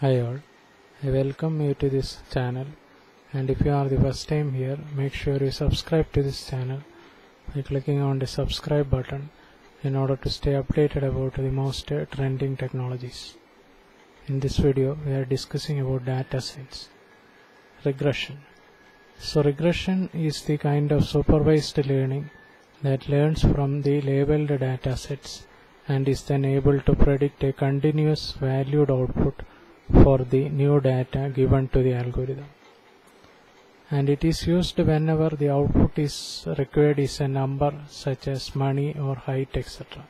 Hi all, I welcome you to this channel and if you are the first time here make sure you subscribe to this channel by clicking on the subscribe button in order to stay updated about the most trending technologies. In this video we are discussing about data science. Regression. So regression is the kind of supervised learning that learns from the labeled data sets and is then able to predict a continuous valued output for the new data given to the algorithm. And it is used whenever the output is required is a number such as money or height etc.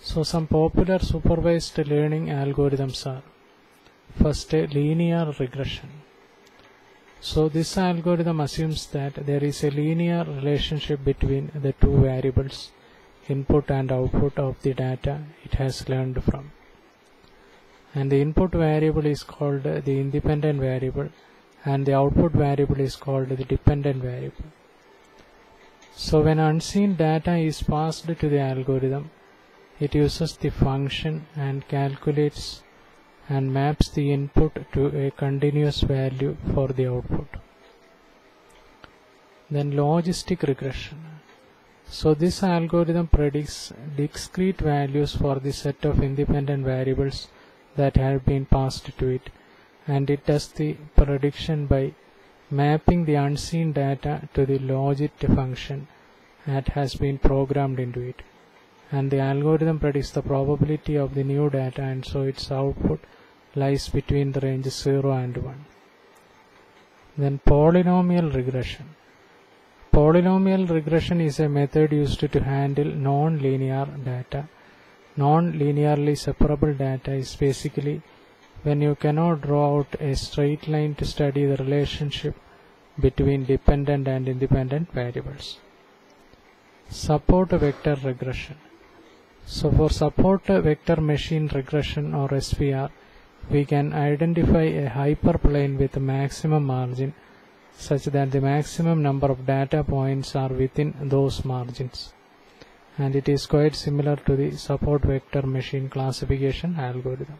So some popular supervised learning algorithms are first a linear regression. So this algorithm assumes that there is a linear relationship between the two variables input and output of the data it has learned from and the input variable is called the independent variable and the output variable is called the dependent variable. So when unseen data is passed to the algorithm, it uses the function and calculates and maps the input to a continuous value for the output. Then logistic regression. So this algorithm predicts discrete values for the set of independent variables that have been passed to it and it does the prediction by mapping the unseen data to the logit function that has been programmed into it. And the algorithm predicts the probability of the new data and so its output lies between the range 0 and 1 then polynomial regression. Polynomial regression is a method used to handle non-linear data non-linearly separable data is basically when you cannot draw out a straight line to study the relationship between dependent and independent variables. Support vector regression. So for support vector machine regression or SVR, we can identify a hyperplane with maximum margin such that the maximum number of data points are within those margins and it is quite similar to the support vector machine classification algorithm.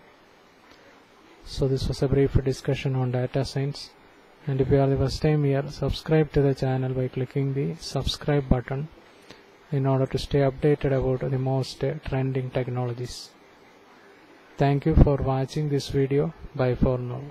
So this was a brief discussion on data science and if you are the first time here subscribe to the channel by clicking the subscribe button in order to stay updated about the most trending technologies. Thank you for watching this video. Bye for now.